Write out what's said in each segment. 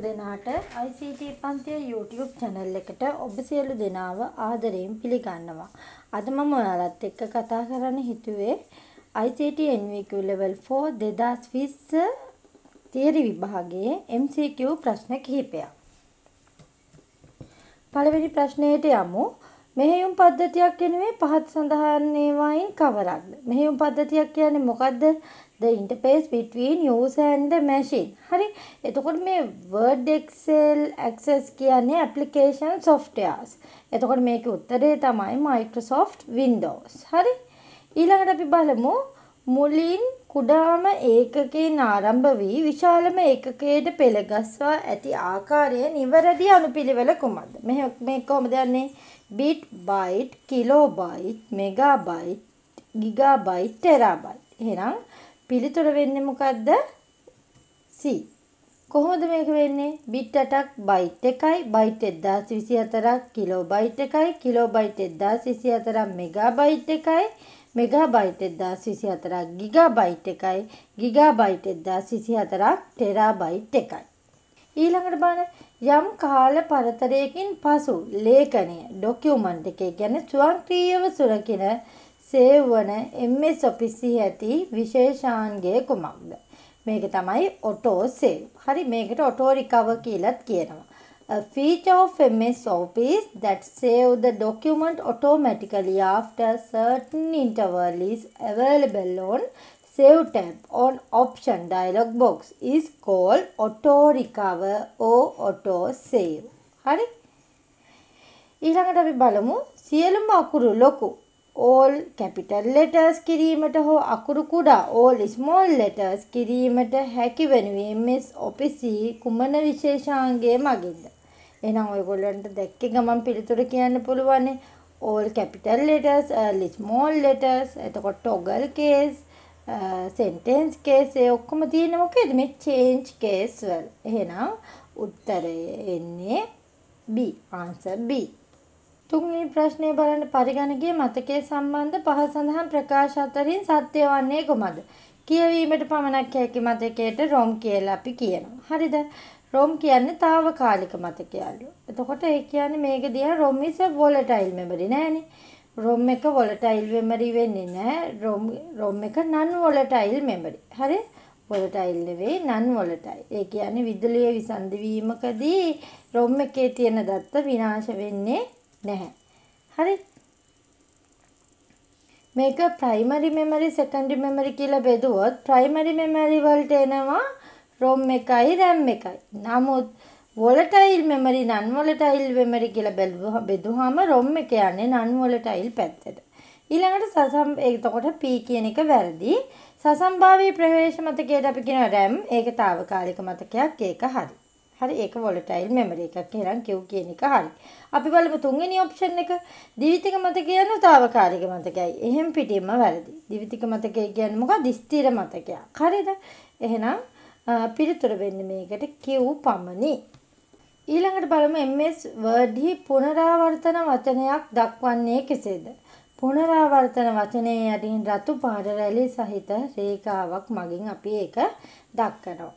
අයිබෝවන් සියලු දෙනාට ICT පන්තිය YouTube channel එකට ඔබ සියලු දෙනාව ආදරයෙන් පිළිගන්නවා. අද මම ඔයාලත් එක්ක කතා කරන්න හිතුවේ ICT NVQ level 4 2020 තියරි විභාගයේ MCQ ප්‍රශ්න කිහිපයක්. පළවෙනි ප්‍රශ්නයට යමු. මෙහෙයුම් පද්ධතියක් කියනුවේ පහත් සඳහන් ඒවායින් කවරක්ද? මෙහෙයුම් පද්ධතියක් කියන්නේ මොකද්ද? the interface between user and the machine. හරි. එතකොට මේ Word Excel Access කියන්නේ application softwares. එතකොට මේකේ උත්තරේ තමයි Microsoft Windows. හරි. ඊළඟට අපි බලමු මුලින් කුඩාම ඒකකයෙන් ආරම්භ වී විශාලම ඒකකයට පෙළගස්වා ඇති ආකාරය නිවැරදි අනුපිළිවෙල කුමක්ද? මේ මේ කොහොමද යන්නේ? bit byte kilobyte megabyte gigabyte terabyte. එහෙනම් පිළිතුර වෙන්නේ මොකද්ද? C. කොහොමද මේක වෙන්නේ? බිට් 8ක් බයිට් එකයි, බයිට් 1024ක් කිලෝබයිට් එකයි, කිලෝබයිට් 1024ක් මෙගාබයිට් එකයි, මෙගාබයිට් 1024ක් ගිගාබයිට් එකයි, ගිගාබයිට් 1024ක් ටෙරාබයිට් එකයි. ඊළඟට බලන්න යම් කාල පරතරයකින් පසු ලේඛනය ඩොකියුමන්ට් එකේ කියන්නේ ස්වයංක්‍රීයව සුරකින සේව් වන MS Office ඇති විශේෂාංගය කුමක්ද? මේක තමයි auto save. හරි මේකට auto recover කියලාත් කියනවා. A feature of MS Office that save the document automatically after certain interval is available on Save tab on option dialog box is called auto recover or auto save. හරි? ඊළඟට අපි බලමු සියලුම අකුරු ලොකු all capital letters කිරීමට හෝ අකුරු කුඩා all small letters කිරීමට හැකි වෙනුවේ MS Office කුමන විශේෂාංගයේ මගින්ද? එහෙනම් ඔයගොල්ලන්ට දැක්කේ ගමන් පිළිතුර කියන්න පුළුවන් all capital letters, uh, early small letters, එතකොට toggle case, uh, sentence case ඒ ඔක්කොම තියෙන්නේ මොකේද? මේ change case වල. එහෙනම් උත්තරය එන්නේ B. answer B. තුන්වෙනි ප්‍රශ්නය බලන්න පරිගණකයේ මතකයේ සම්බන්ධ පහ සඳහන් ප්‍රකාශ අතරින් සත්‍ය වන්නේ කොහොමද? කියවීමට පමණක් හැකි මතකයට ROM කියලා අපි කියනවා. හරිද? ROM කියන්නේ తాවකාලික මතකයලු. එතකොට ඒ කියන්නේ මේක දිහා ROM is a volatile memory නෑනේ. ROM එක volatile memory වෙන්නේ නෑ. ROM ROM එක non volatile memory. හරි? volatile නෙවෙයි non volatile. ඒ කියන්නේ විදුලිය විසන්ධි වීමකදී ROM එකේ තියෙන දත්ත විනාශ වෙන්නේ නැහැ. හරි? මේක primary memory secondary memory කියලා බෙදුවොත් primary memory වලට එනවා ROM එකයි RAM එකයි. නමුත් volatile memory non volatile memory කියලා බෙදුවාම ROM එක යන්නේ non volatile පැත්තට. ඊළඟට සසම් එතකොට P කියන එක වැරදි. සසම්භාවී ප්‍රවේශ මතකයට අපි කියන RAM ඒක తాවකාලික මතකයක් ඒක හරි. හරි ඒක volatile memory එකක් එහෙනම් Q කියන එක හරි. අපි බලමු තුන්වෙනි ඔප්ෂන් එක. දිවිතික මතකය යන తాවකාලික මතකයයි. එහෙම පිටින්ම වැරදි. දිවිතික මතකය කියන්නේ මොකක්ද? ස්ථිර මතකයක්. හරිද? එහෙනම් පිළිතුර වෙන්නේ මේකට Q පමණි. ඊළඟට බලමු MS Word හි පුනරාවර්තන වචනයක් දක්වන්නේ කෙසේද? පුනරාවර්තන වචනයේ යටින් රතු පාට රැලි සහිත රේඛාවක් මගින් අපි ඒක දක්වනවා.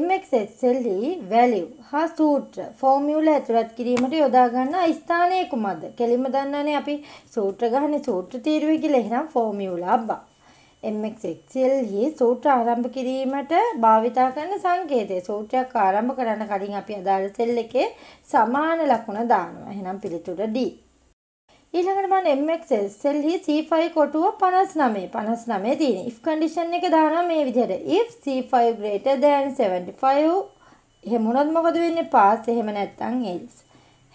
MX Excel හි value හා සූත්‍ර ෆෝමියුලා ඇතුළත් කිරීමට යොදා ගන්නා ස්ථානය කුමක්ද? කෙලින්ම දන්නවනේ අපි සූත්‍ර ගහන්නේ සූත්‍ර තීරුවේ කියලා එහෙනම් ෆෝමියුලා බා. MX Excel හි සූත්‍ර ආරම්භ කිරීමට භාවිතා කරන සංකේතය. සූත්‍රයක් ආරම්භ කරන්න කලින් අපි අදාළ සෙල් එකේ සමාන ලකුණ දානවා. එහෙනම් පිළිතුර D. ඊළඟට මම MX Excel හි C5 කොටුව 59 59 තියෙන. if condition එක දානවා මේ විදිහට. if C5 greater than 75 එහෙම වුණොත් මොකද වෙන්නේ? pass එහෙම නැත්නම් else.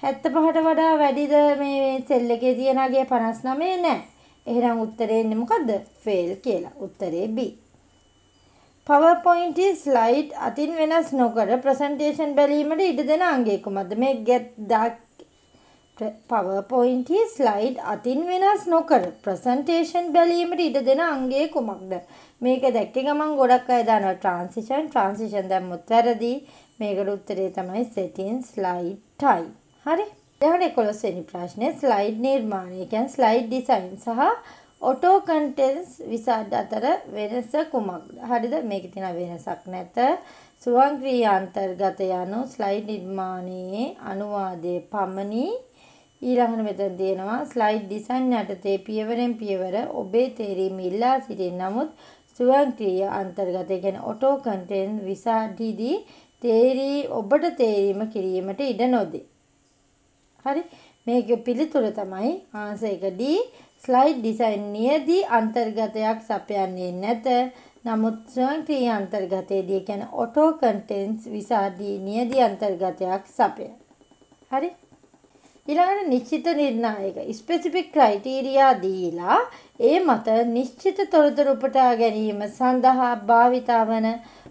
75ට වඩා වැඩිද මේ සෙල් එකේ තියෙන අගේ 59 නෑ. එහෙනම් උත්තරේ එන්නේ මොකද්ද? fail කියලා. උත්තරේ B. PowerPoint slide අතින් වෙනස් නොකර presentation බැලීමට ඉඩ දෙන අංගය කුමක්ද? මේ get dark PowerPoint slide අතින් වෙනස් නොකර presentation බැලීමට ඉඩ දෙන අංගය කුමක්ද? මේක දැක්ක ගමන් ගොඩක් අය දන්නවා transition transition දැම්මොත් වැරදි. මේකට උත්තරේ තමයි setting slide time. හරි? ඊළඟට 11 වෙනි ප්‍රශ්නේ slide නිර්මාණය කියන්නේ slide design සහ auto contents විසඩ අතර වෙනස කුමක්ද? හරිද? මේකේ තියෙන වෙනසක් නැත. ස්වංක්‍රීය අන්තර්ගත යනු ස්ලයිඩ් නිර්මාණයේ අනුවාදයේ පමණි ඊළඟට මෙතන තියෙනවා ස්ලයිඩ් ඩිසයින් යටතේ පියවරෙන් පියවර ඔබේ තේරීම ඉල්ලා සිටින නමුත් ස්වයංක්‍රීය අන්තර්ගත කියන්නේ ඔටෝ කන්ටෙන්ට් විසාඩිදී තේරී ඔබට තේරීම කිරීමට ඉඩ නොදේ. හරි මේක පිළිතුර තමයි ආන්සර් එක D ස්ලයිඩ් ඩිසයින් නියදී අන්තර්ගතයක් සපයන්නේ නැත. නමුත් ස්වයංක්‍රීය අන්තර්ගතයේදී කියන්නේ ඔටෝ කන්ටෙන්ට්ස් විසාදී නියදී අන්තර්ගතයක් සපයන. හරි ඊළඟට නිශ්චිත නිර්ණායක ස්පෙસિෆික් ක්‍රයිටීරියා දීලා ඒ මත නිශ්චිත තොරතුරු උපුටා ගැනීම සඳහා භාවිතා වන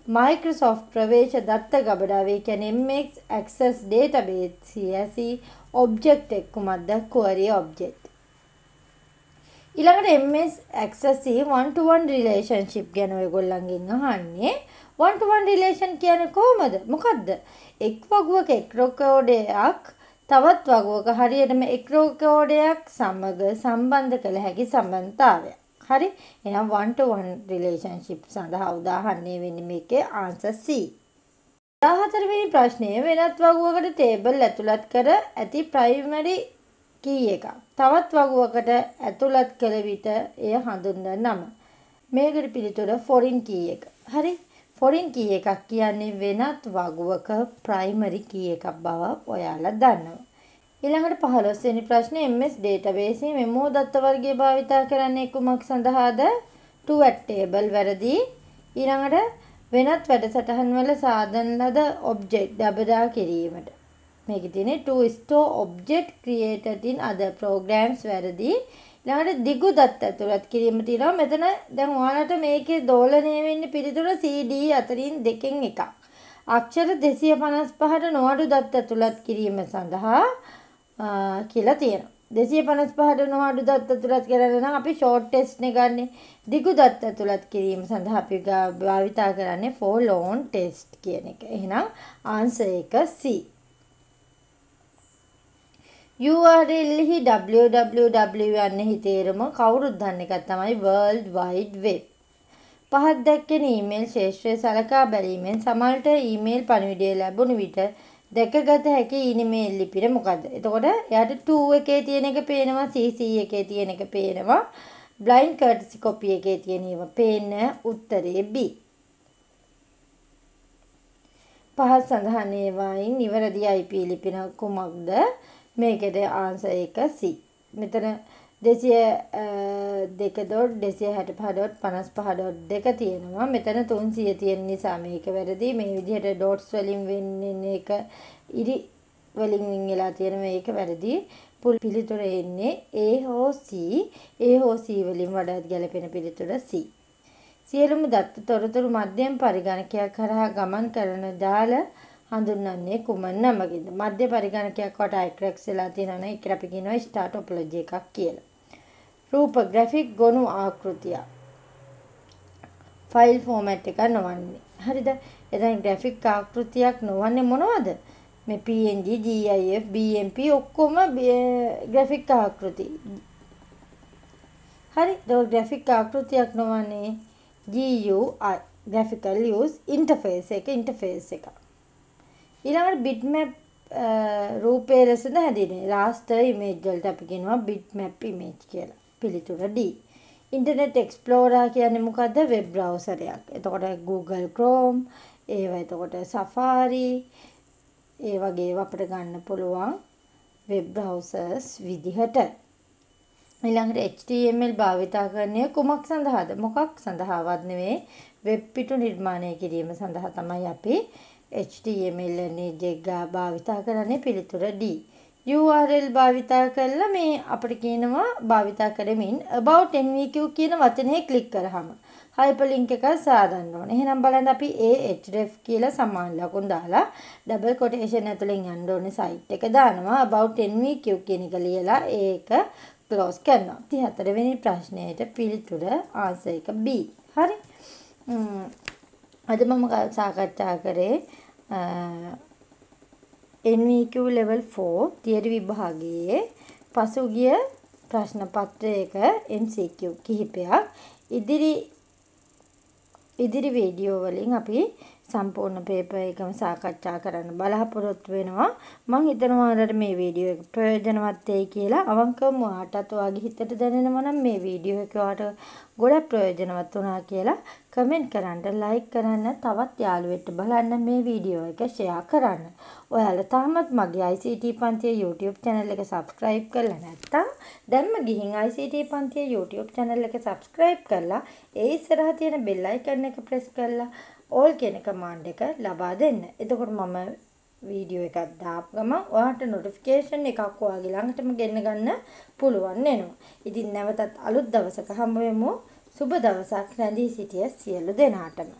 Microsoft ප්‍රවේශ දත්ත ගබඩාවේ කියන්නේ MX Access Database CSE object එක කුමක්ද query object ඊළඟට MS Access one to one relationship ගැන ඔයගොල්ලන්ගෙන් අහන්නේ one to one relation කියන්නේ කොහොමද මොකද්ද එක් වගුවක එක් රෙකෝඩයක් තවත් වගුවක හරියටම එක් රෝගෝඩයක් සමග සම්බන්ධ කළ හැකි සම්බන්ධතාවය. හරි? එහෙනම් one to one relationship සඳහා උදාහරණය වෙන්නේ මේකේ answer C. 14 වෙනි ප්‍රශ්නය වෙනත් වගුවකට table ඇතුළත් කර ඇති primary key එක. තවත් වගුවකට ඇතුළත් කළ විට එය හඳුන්වන නම. මේකට පිළිතුර foreign key එක. හරි? ෆොරින් කී එකක් කියන්නේ වෙනත් වගුවක ප්‍රයිමරි කී එකක් බව ඔයාලා දන්නවා. ඊළඟට 15 වෙනි ප්‍රශ්නේ MS database එකේ මෙමෝ දත්ත වර්ගය භාවිතා කරන්නේ කුමක් සඳහාද? to at table වැරදි. ඊළඟට වෙනත් වැඩසටහන් වල සාධන ලද object දබදා කිරීමට. මේකේ තියෙන්නේ to store object created in other programs වැරදි. ඊළඟට දිගු දත් ඇතුළත් කිරීම තියෙනවා. මෙතන දැන් ඔයාලට මේකේ දෝලණය වෙන්නේ පිළිතුර CD අතරින් දෙකෙන් එකක්. අක්ෂර 255ට නොඅඩු දත් ඇතුළත් කිරීම සඳහා කියලා තියෙනවා. 255ට නොඅඩු දත් ඇතුළත් කරලා නම් අපි ෂෝට් ටෙස්ට් නේ ගන්නෙ. දිගු දත් ඇතුළත් කිරීම සඳහා අපි භාවිතා කරන්නේ for long test කියන එක. එහෙනම් ආන්සර් එක C. URL එහි www යන්නෙහි තේරුම කවුරුත් දන්න එකක් තමයි World Wide Web. පහත් දැක්කෙන ඊමේල් ශේෂ්ත්‍රය සලකා බැලීමෙන් සමහරට ඊමේල් පණිවිඩය ලැබුණු විට දැකගත හැකි ඊමේල් ලිපිර මොකද්ද? එතකොට එයාට 2 එකේ තියෙන එක පේනවා CC එකේ තියෙන එක පේනවා blind courtesy copy එකේ තියෙන ඒවා පේන උත්තරේ B. පහත් සඳහන් ඒවායින් නිවැරදි IP ලිපින කුමක්ද? මේකට ආන්සර් එක C. මෙතන 202.265.55.2 තියෙනවා. මෙතන 300 තියෙන නිසා මේක වැරදි. මේ විදිහට ඩොට්ස් වලින් වෙන්නේ එක ඉරි වලින් වින් වෙලා තියෙන මේක වැරදි. පිළිතුර එන්නේ A හෝ C. A හෝ C වලින් වඩාත් ගැලපෙන පිළිතුර C. සියලුම දත්ත තොරතුරු මධ්‍යම පරිගණකයක් කරහා ගමන් කරන ජාල හඳුන්වන්නේ කුමන නමකින්ද? මධ්‍ය පරිගණකයක් වට අයික්‍රැක්ස් වෙලා තියෙනවා නම් ඒකට අපි කියනවා ස්ටාර් ටොපොලොජි එකක් කියලා. රූප ග්‍රැෆික් ගොනු ආකෘතිය. ෆයිල් ෆෝමැට් එක නොවන්නේ. හරිද? එතන ග්‍රැෆික් ආකෘතියක් නොවන්නේ මොනවද? මේ PNG, GIF, BMP ඔක්කොම ග්‍රැෆික් ආකෘති. හරි. ඒක ග්‍රැෆික් ආකෘතියක් නොවන්නේ GUI graphical use interface එක interface එක. ඊළඟට bitmap රූපයේ ලෙසද හැදිනේ. raster image වලට අපි කියනවා bitmap image කියලා. පිළිතුර D. ඉන්ටර්නෙට් එක්ස්ප්ලෝරර් කියන්නේ මොකද්ද? වෙබ් බ්‍රවුසර් එකක්. එතකොට Google Chrome, ඒවා එතකොට Safari ඒ වගේ ඒවා අපිට ගන්න පුළුවන් වෙබ් බ්‍රවුසර්ස් විදිහට. ඊළඟට HTML භාවිතා කරන්නේ කුමක් සඳහාද? මොකක් සඳහාවත් නෙවෙයි වෙබ් පිටු නිර්මාණය කිරීම සඳහා තමයි අපි HTML නේජෙක් භාවිතා කරන්නේ පිළිතුර D. URL භාවිතා කරලා මේ අපිට කියනවා භාවිතා කරමින් about NVQ කියන වචනේ ක්ලික් කරාම hyperlink එකක් සාදන්න ඕනේ. එහෙනම් බලන්න අපි ahref කියලා සමාන ලකුණු දාලා double quotation ඇතුලෙන් යන්න ඕනේ site එක දානවා about NVQ කියන එක ලියලා ඒක close කරනවා. 34 වෙනි ප්‍රශ්නයට පිළිතුර answer එක B. හරි. අද මම සාකච්ඡා කරේ NVQ level 4 තියරි විභාගයේ පසුගිය ප්‍රශ්න පත්‍රයක MCQ කිහිපයක් ඉදිරි ඉදිරි වීඩියෝ වලින් අපි සම්පූර්ණ පේපර් එකම සාකච්ඡා කරන්න බලාපොරොත්තු වෙනවා. මම හිතනවා ඔයාලට මේ වීඩියෝ එක ප්‍රයෝජනවත් වෙයි කියලා. අවංකවම ඔයාටත් ඔයාගේ හිතට දැනෙනවා නම් මේ වීඩියෝ එක ඔයාට ගොඩක් ප්‍රයෝජනවත් වුණා කියලා කමෙන්ට් කරන්න, ලයික් කරන්න, තවත් යාළුවෙක්ට බලන්න මේ වීඩියෝ එක ෂෙයා කරන්න. ඔයාලා තාමත් මගේ ICT පන්තිය YouTube channel එක subscribe කරලා නැත්නම් දැන්ම ගිහින් ICT පන්තිය YouTube channel එක subscribe කරලා ඒ ඉස්සරහා තියෙන bell icon එක press කරලා ඕල් කියන කමාන්ඩ් එක ලබා දෙන්න. එතකොට මම වීඩියෝ එකක් දාපු ගමන් ඔයාට නොටිෆිකේෂන් එකක් ඔයාගේ ළඟටම ගෙන්න ගන්න පුළුවන් වෙනවා. ඉතින් නැවතත් අලුත් දවසක හම්බ වෙමු. සුබ දවසක් රැඳී සිටිය සියලු දෙනාටම